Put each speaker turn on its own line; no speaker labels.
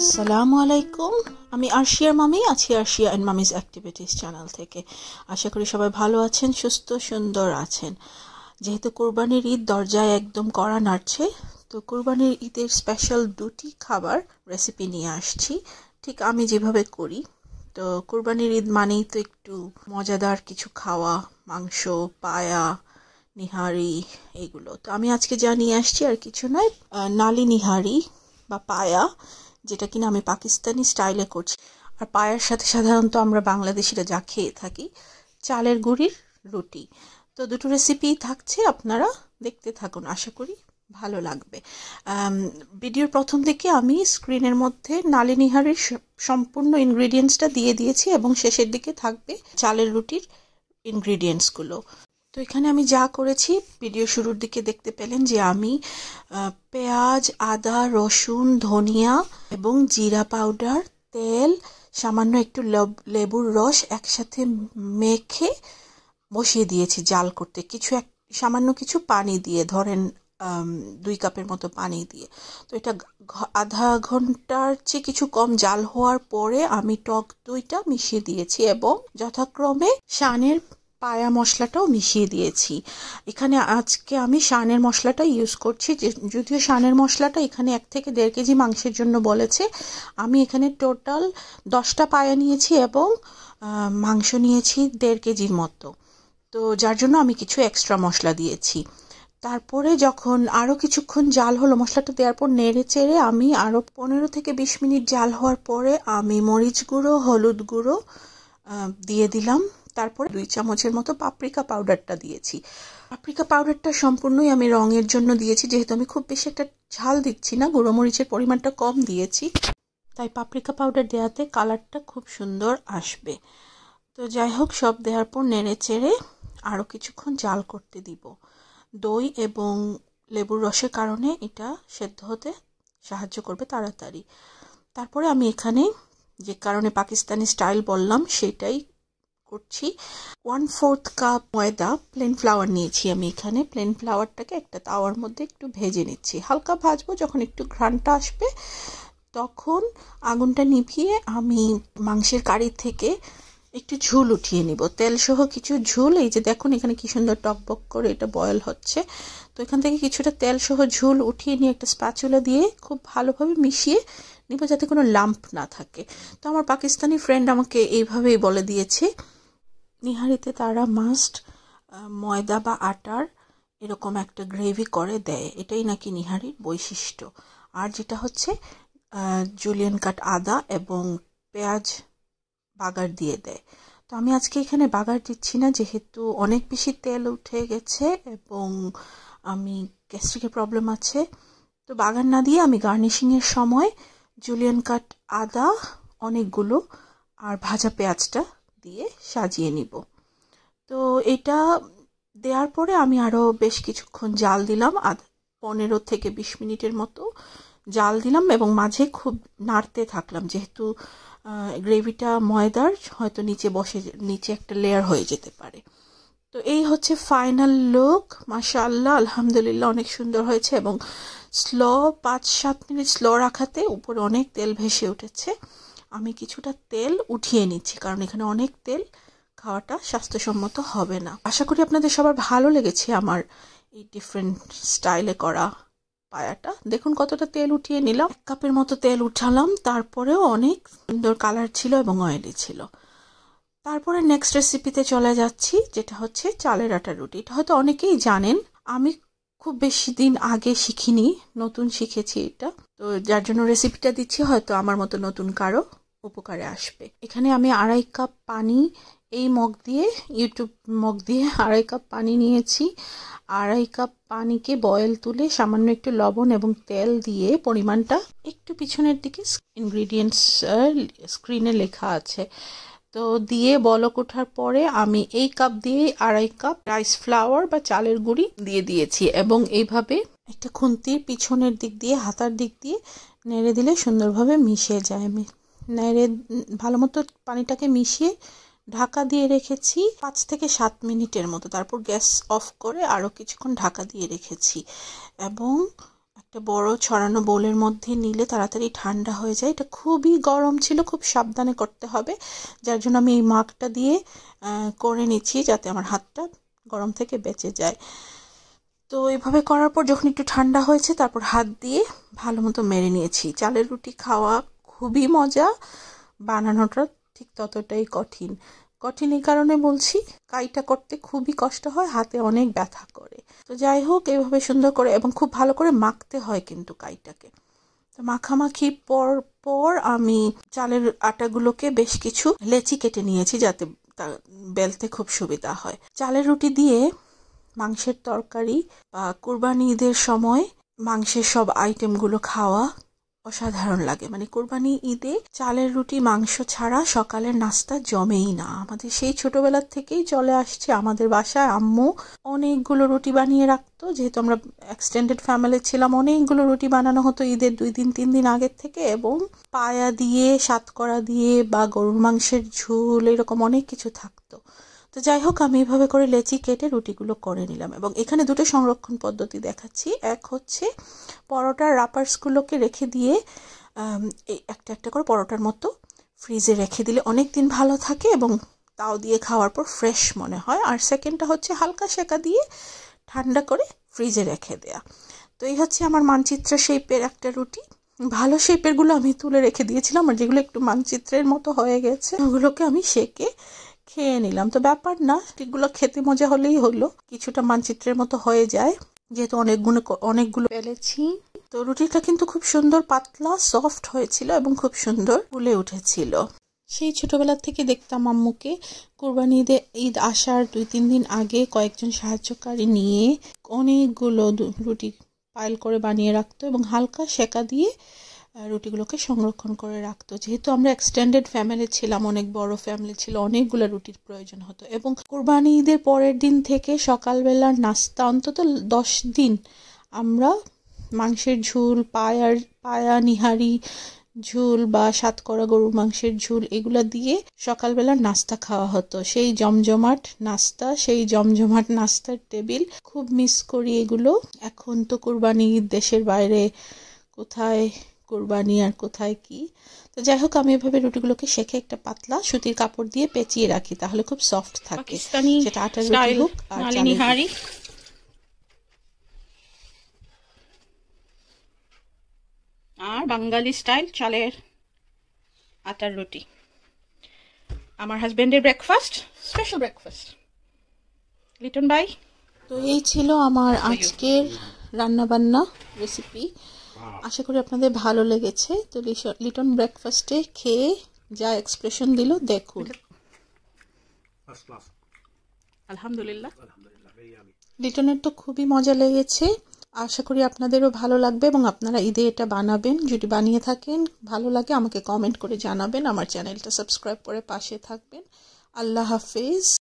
আসসালামু আলাইকুম। আমি আরশিয়ার মামি, আছি আরশিয়া অ্যান্ড মামিজ অ্যাক্টিভিটিস চ্যানেল থেকে। আশা করি সবাই ভালো আছেন, সুস্থ, সুন্দর আছেন। যেহেতু কোরবানির ঈদ দরজায় একদম কড়া নাড়ছে, তো কোরবানির ঈদের স্পেশাল দুটি খাবার রেসিপি নিয়ে আসছি। ঠিক আমি যেভাবে করি, তো কোরবানির ঈদ মানেই তো একটু মজাদার কিছু খাওয়া, মাংস, পায়া, নিহারি এগুলো। তো আমি আজকে যা নিয়ে আসছি আর কিছু নয় নালি নিহারি বা পায়া। যেটা কিনা আমি পাকিস্তানি স্টাইলে করছি। আর পায়ের সাথে সাধারণত আমরা বাংলাদেশিরা যা খেয়ে থাকি, চালের গুঁড়ির রুটি। তো দুটো রেসিপি থাকছে, আপনারা দেখতে থাকুন, আশা করি ভালো লাগবে। ভিডিওর প্রথম দিকে আমি স্ক্রিনের মধ্যে নালিনিহারের সম্পূর্ণ ইনগ্রিডিয়েন্টসটা দিয়ে দিয়েছি এবং শেষের দিকে থাকবে চালের রুটির ইনগ্রিডিয়েন্টসগুলো তো এখানে আমি যা করেছি ভিডিও শুরুর দিকে দেখতে পেলেন যে আমি পেঁয়াজ, আদা, রসুন, ধনিয়া এবং জিরা পাউডার তেল, সামান্য একটু লেবুর রস একসাথে মেখে বসিয়ে দিয়েছি জাল করতে। কিছু এক সামান্য কিছু পানি দিয়ে, ধরেন দুই কাপের মতো পানি দিয়ে। তো এটা আধা ঘণ্টার চেয়ে কিছু কম জাল হওয়ার পরে আমি টক দইটা মিশিয়ে দিয়েছি এবং যথাক্রমে শানের পায়া মশলাটাও মিশিয়ে দিয়েছি। এখানে আজকে আমি শানের মশলাটা ইউজ করছি যদিও শানের মশলাটা এখানে এক থেকে দেড় কেজি মাংসের জন্য বলেছে, আমি এখানে টোটাল দশটা পায়া নিয়েছি এবং মাংস নিয়েছি দেড় কেজির মতো। তো যার জন্য আমি কিছু এক্সট্রা মশলা দিয়েছি। তারপরে যখন আরও কিছুক্ষণ জাল হলো, মশলাটা দেওয়ার পর নেড়ে চেড়ে আমি আরও পনেরো থেকে বিশ মিনিট জাল হওয়ার পরে আমি মরিচ গুঁড়ো, হলুদ গুঁড়ো দিয়ে দিলাম। তারপরে দুই চামচের মতো পাপরিকা পাউডারটা দিয়েছি। পাপরিকা পাউডারটা সম্পূর্ণই আমি রঙের জন্য দিয়েছি, যেহেতু আমি খুব বেশি একটা ঝাল দিচ্ছি না গুঁড়ো মরিচের পরিমাণটা কম দিয়েছি। তাই পাপরিকা পাউডার দেওয়াতে কালারটা খুব সুন্দর আসবে। তো যাই হোক, সব দেওয়ার পর নেড়ে চেড়ে আরও কিছুক্ষণ জাল করতে দিব। দই এবং লেবুর রসের কারণে এটা সেদ্ধ হতে সাহায্য করবে তাড়াতাড়ি। তারপরে আমি এখানে যে কারণে পাকিস্তানি স্টাইল বললাম, সেটাই করছি। ওয়ান ফোর্থ কাপ ময়দা প্লেন ফ্লাওয়ার নিয়েছি আমি এখানে। প্লেন ফ্লাওয়ারটাকে একটা তাওয়ার মধ্যে একটু ভেজে নিচ্ছি। হালকা ভাজবো, যখন একটু ঘ্রানটা আসবে, তখন আগুনটা নিভিয়ে আমি মাংসের কারি থেকে একটু ঝুল উঠিয়ে নিব। তেল সহ কিছু ঝুল, এই যে দেখুন এখানে কি সুন্দর টকবক করে এটা বয়েল হচ্ছে। তো এখান থেকে কিছুটা তেল সহ ঝুল উঠিয়ে নিয়ে একটা স্প্যাচুলা দিয়ে খুব ভালোভাবে মিশিয়ে নিব যাতে কোনো লাম্প না থাকে। তো আমার পাকিস্তানি ফ্রেন্ড আমাকে এইভাবেই বলে দিয়েছে নিহারিতে তারা মাস্ট ময়দা বা আটার এরকম একটা গ্রেভি করে দেয়। এটাই নাকি নিহারির বৈশিষ্ট্য। আর যেটা হচ্ছে জুলিয়ান কাট আদা এবং পেঁয়াজ বাগার দিয়ে দেয়। তো আমি আজকে এখানে বাগার দিচ্ছি না, যেহেতু অনেক বেশি তেল উঠে গেছে এবং আমি গ্যাস্ট্রিকের প্রবলেম আছে। তো বাগার না দিয়ে আমি গার্নিশিংয়ের সময় জুলিয়ান কাট আদা, অনেকগুলো, আর ভাজা পেঁয়াজটা দিয়ে সাজিয়ে নিব। তো এটা দেওয়ার পরে আমি আরও বেশ কিছুক্ষণ জাল দিলাম, আধ পনেরো থেকে বিশ মিনিটের মতো জাল দিলাম এবং মাঝে খুব নাড়তে থাকলাম। যেহেতু গ্রেভিটা ময়দার, হয়তো নিচে বসে, নিচে একটা লেয়ার হয়ে যেতে পারে। তো এই হচ্ছে ফাইনাল লুক মাশাআল্লাহ, আলহামদুলিল্লাহ অনেক সুন্দর হয়েছে এবং স্লো পাঁচ সাত মিনিট স্লো রাখাতে উপরে অনেক তেল ভেসে উঠেছে। আমি কিছুটা তেল উঠিয়ে নিচ্ছি, কারণ এখানে অনেক তেল খাওয়াটা স্বাস্থ্যসম্মত হবে না। আশা করি আপনাদের সবার ভালো লেগেছে আমার এই ডিফারেন্ট স্টাইলে করা পায়াটা। দেখুন কতটা তেল উঠিয়ে নিলাম। কাপের মতো তেল উঠালাম, তারপরেও অনেক সুন্দর কালার ছিল এবং অয়েলি ছিল। তারপরে নেক্সট রেসিপিতে চলে যাচ্ছি, যেটা হচ্ছে চালের আটার রুটি। এটা হয়তো অনেকেই জানেন, আমি খুব বেশি দিন আগে শিখিনি, নতুন শিখেছি এটা। তো যার জন্য রেসিপিটা দিচ্ছি, হয়তো আমার মতো নতুন কারও। উপকারে আসবে। এখানে আমি আড়াই কাপ পানি এই মগ দিয়ে ইউটিউব মগ দিয়ে আড়াই কাপ পানি নিয়েছি। আড়াই কাপ পানিকে বয়েল তুলে সামান্য একটু লবণ এবং তেল দিয়ে পরিমাণটা একটু পিছনের দিকে ইনগ্রিডিয়েন্টস স্ক্রিনে লেখা আছে। তো দিয়ে বলক ওঠার পরে আমি এই কাপ দিয়ে আড়াই কাপ রাইস ফ্লাওয়ার বা চালের গুঁড়ি দিয়ে দিয়েছি এবং এইভাবে একটা খুন্তির পিছনের দিক দিয়ে, হাতার দিক দিয়ে নেড়ে দিলে সুন্দরভাবে মিশে যায়। নেড়ে, ভালো মতো পানিটাকে মিশিয়ে ঢাকা দিয়ে রেখেছি পাঁচ থেকে সাত মিনিটের মতো। তারপর গ্যাস অফ করে আরও কিছুক্ষণ ঢাকা দিয়ে রেখেছি। এবং একটা বড় ছড়ানো বোলের মধ্যে নিলে তাড়াতাড়ি ঠান্ডা হয়ে যায়। এটা খুবই গরম ছিল, খুব সাবধানে করতে হবে। যার জন্য আমি এই মাগটা দিয়ে করে নিচ্ছি যাতে আমার হাতটা গরম থেকে বেঁচে যায়। তো এভাবে করার পর যখন একটু ঠান্ডা হয়েছে, তারপর হাত দিয়ে ভালো মতো মেরে নিয়েছি। চালের রুটি খাওয়া খুবই মজা। বানানোটা ঠিক ততটাই কঠিন। কঠিন এই কারণে বলছি কাইটা করতে খুবই কষ্ট হয়, হাতে অনেক ব্যথা করে। তো যাই হোক এইভাবে সুন্দর করে এবং খুব ভালো করে মাখতে হয় কিন্তু কাইটাকে। তো মাখামাখি পর পর আমি চালের আটাগুলোকে বেশ কিছু লেচি কেটে নিয়েছি যাতে বেলতে খুব সুবিধা হয়। চালের রুটি দিয়ে মাংসের তরকারি বা কোরবানি ঈদের সময় মাংসের সব আইটেমগুলো খাওয়া অসাধারণ লাগে। মানে কোরবানি ঈদে চালের রুটি, মাংস ছাড়া সকালের নাস্তা জমেই না। আমাদের সেই ছোটবেলার থেকেই চলে আসছে আমাদের বাসায় আম্মু অনেকগুলো রুটি বানিয়ে রাখতো। যেহেতু আমরা এক্সটেন্ডেড ফ্যামিলি ছিলাম, অনেকগুলো রুটি বানানো হতো ঈদের দুই দিন, তিন দিন আগের থেকে এবং পায়া দিয়ে সাতকড়া দিয়ে বা গরুর মাংসের ঝুল, এরকম অনেক কিছু থাকতো। তো যাই হোক আমি এভাবে করে লেচি কেটে রুটিগুলো করে নিলাম এবং এখানে দুটো সংরক্ষণ পদ্ধতি দেখাচ্ছি। এক হচ্ছে পরোটার রাপার্সগুলোকে রেখে দিয়ে একটা একটা করে পরোটার মতো ফ্রিজে রেখে দিলে অনেক দিন ভালো থাকে এবং তাও দিয়ে খাওয়ার পর ফ্রেশ মনে হয়। আর সেকেন্ডটা হচ্ছে হালকা শেকা দিয়ে ঠান্ডা করে ফ্রিজে রেখে দেয়া। তো এই হচ্ছে আমার মানচিত্র শেপের একটা রুটি। ভালো শেপেরগুলো আমি তুলে রেখে দিয়েছিলাম, আর যেগুলো একটু মানচিত্রের মতো হয়ে গেছে, ওগুলোকে আমি সেকে খেয়ে নিলাম। তো ব্যাপার না, এগুলো খেতে মজা হলেই হলো। কিছুটা মানচিত্রের মতো হয়ে যায়। যেহেতু অনেকগুলো অনেকগুলো পেলেছি তো রুটিটা কিন্তু খুব সুন্দর, পাতলা সফট হয়েছিল এবং খুব সুন্দর ফুলে উঠেছিল। সেই ছোটবেলা থেকে দেখতাম আম্মুকে কোরবানি ঈদে ঈদ আসার দুই, তিন দিন আগে কয়েকজন সাহায্যকারী নিয়ে অনেকগুলো রুটি পাইল করে বানিয়ে রাখতো এবং হালকা সেকা দিয়ে রুটিগুলোকে সংরক্ষণ করে রাখতো। যেহেতু আমরা এক্সটেন্ডেড ফ্যামিলি ছিলাম, অনেক বড় ফ্যামিলি ছিল, অনেকগুলো রুটির প্রয়োজন হতো এবং কোরবানি ঈদের পরের দিন থেকে সকালবেলার নাস্তা, অন্তত দশ দিন আমরা মাংসের ঝুল, পায়ার, পায়া, নিহারি ঝুল বা সাতকরা গরুর মাংসের ঝুল এগুলা দিয়ে সকালবেলার নাস্তা খাওয়া হতো। সেই জমজমাট নাস্তা, সেই জমজমাট নাস্তার টেবিল খুব মিস করি এগুলো। এখন তো কোরবানি দেশের বাইরে, কোথায় কোরবানি আর কোথায় কি? তো যাই হোক আমি এভাবে রুটিগুলোকে শেখে একটা পাতলা সুতির কাপড় দিয়ে পেঁচিয়ে রাখি তাহলে খুব সফট থাকে। সেটা আটার রুটি হোক আর হাড়ি।
আর বাঙালি স্টাইল চালের আটার রুটি। আমার হাজবেন্ডের ব্রেকফাস্ট স্পেশাল ব্রেকফাস্ট লিটন বাই
তো এই ছিল আমার আজকের রান্নাবান্না রেসিপি আশা করি আপনাদের ভালো লেগেছে। তো লিটন ব্রেকফাস্টে খেয়ে যা এক্সপ্রেশন দিল দেখুন।
আলহামদুলিল্লাহ।
লিটনের তো খুবই মজা লেগেছে। আশা করি আপনাদেরও ভালো লাগবে এবং আপনারা ঈদে এটা বানাবেন। যদি বানিয়ে থাকেন ভালো লাগে আমাকে কমেন্ট করে জানাবেন। আমার চ্যানেলটা সাবস্ক্রাইব করে পাশে থাকবেন। আল্লাহ হাফেজ।